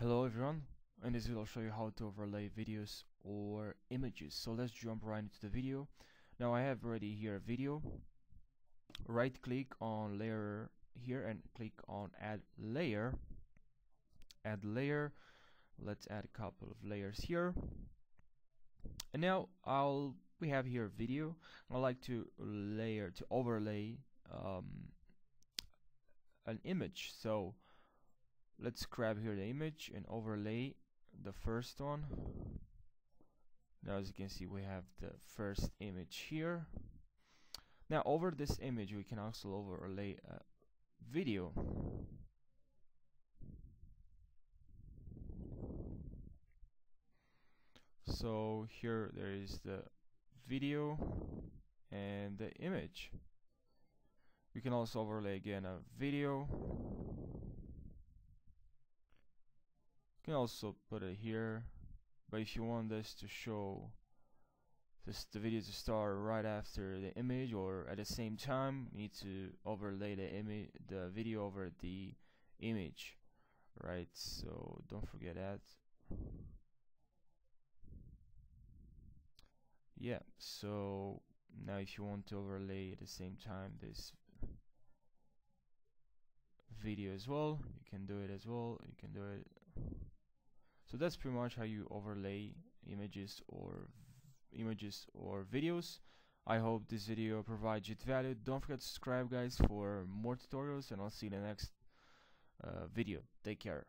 Hello everyone, in this video I'll show you how to overlay videos or images. So let's jump right into the video. Now I have already here a video. Right click on layer here and click on add layer. Add layer. Let's add a couple of layers here. And now I'll we have here a video. I like to layer to overlay um, an image. So let's grab here the image and overlay the first one. Now as you can see we have the first image here. Now over this image we can also overlay a video. So here there is the video and the image. We can also overlay again a video can also put it here but if you want this to show this the video to start right after the image or at the same time you need to overlay the image the video over the image right? So don't forget that. Yeah so now if you want to overlay at the same time this video as well you can do it as well. You can do it so that's pretty much how you overlay images or images or videos. I hope this video provides you value. Don't forget to subscribe guys for more tutorials and I'll see you in the next uh, video. Take care